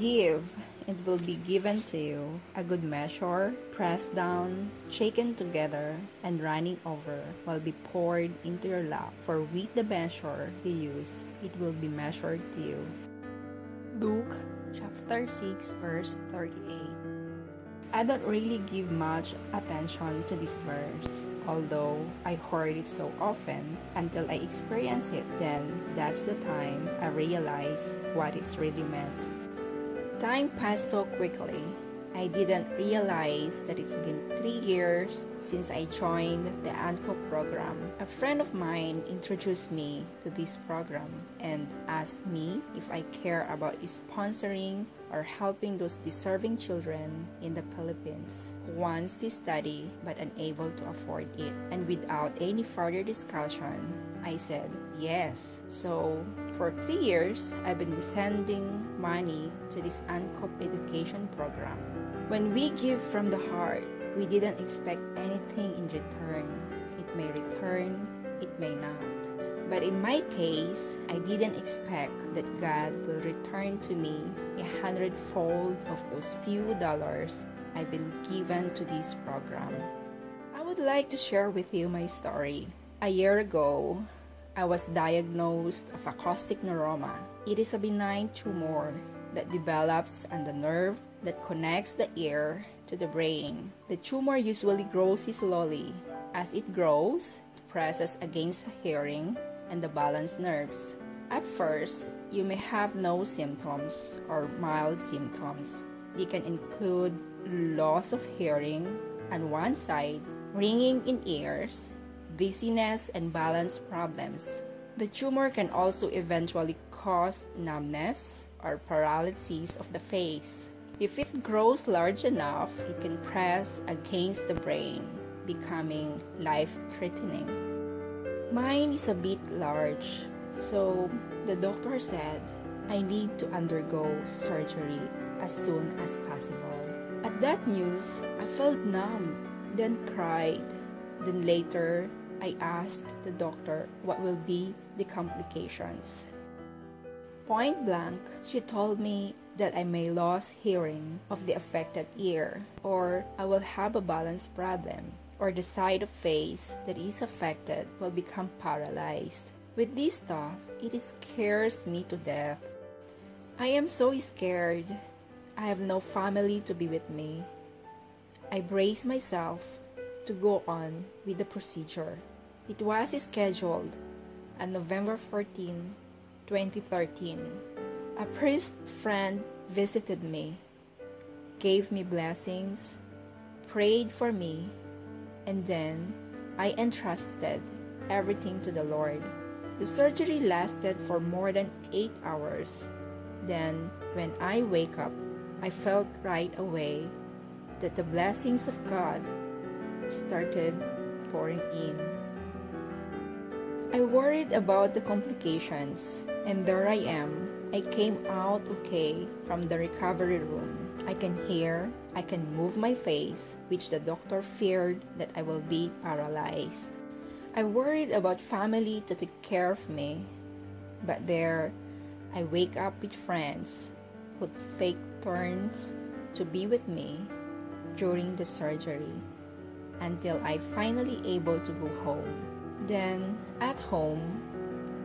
Give, it will be given to you, a good measure, pressed down, shaken together, and running over, will be poured into your lap. For with the measure you use, it will be measured to you. Luke chapter 6, verse 38. I don't really give much attention to this verse, although I heard it so often until I experience it. Then that's the time I realize what it's really meant. Time passed so quickly. I didn't realize that it's been three years since I joined the ANCOP program. A friend of mine introduced me to this program and asked me if I care about sponsoring or helping those deserving children in the Philippines who wants to study but unable to afford it. And without any further discussion, I said yes. So for three years, I've been sending money to this ANCOP education program. When we give from the heart, we didn't expect anything in return. It may return, it may not. But in my case, I didn't expect that God will return to me a hundredfold of those few dollars I've been given to this program. I would like to share with you my story. A year ago, I was diagnosed of acoustic neuroma. It is a benign tumor that develops on the nerve that connects the ear to the brain. The tumor usually grows slowly. As it grows, it presses against the hearing and the balance nerves. At first, you may have no symptoms or mild symptoms. They can include loss of hearing on one side, ringing in ears, dizziness, and balance problems. The tumor can also eventually cause numbness or paralysis of the face. If it grows large enough, it can press against the brain, becoming life threatening. Mine is a bit large, so the doctor said I need to undergo surgery as soon as possible. At that news, I felt numb, then cried. Then later, I asked the doctor what will be the complications. Point blank, she told me that I may lose hearing of the affected ear, or I will have a balance problem or the side of face that is affected will become paralyzed. With this thought, it scares me to death. I am so scared. I have no family to be with me. I brace myself to go on with the procedure. It was scheduled on November 14, 2013. A priest friend visited me, gave me blessings, prayed for me, and then I entrusted everything to the Lord. The surgery lasted for more than eight hours. Then, when I wake up, I felt right away that the blessings of God started pouring in. I worried about the complications, and there I am. I came out okay from the recovery room. I can hear, I can move my face, which the doctor feared that I will be paralyzed. I worried about family to take care of me, but there I wake up with friends who take turns to be with me during the surgery until I finally able to go home. Then at home,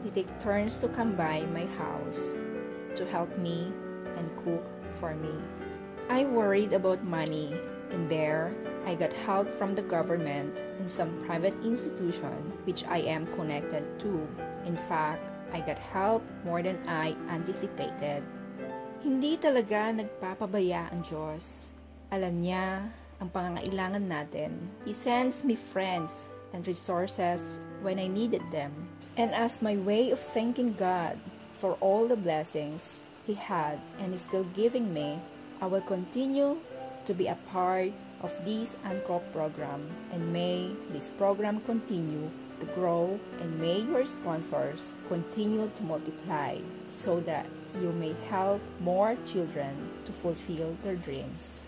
they take turns to come by my house to help me and cook for me. I worried about money, and there I got help from the government and some private institution which I am connected to. In fact, I got help more than I anticipated. Hindi talaga nagpapabaya ang Diyos. Alam niya ang pangangailangan natin. He sends me friends and resources when I needed them. And as my way of thanking God for all the blessings He had and is still giving me, I will continue to be a part of this ANCOP program and may this program continue to grow and may your sponsors continue to multiply so that you may help more children to fulfill their dreams.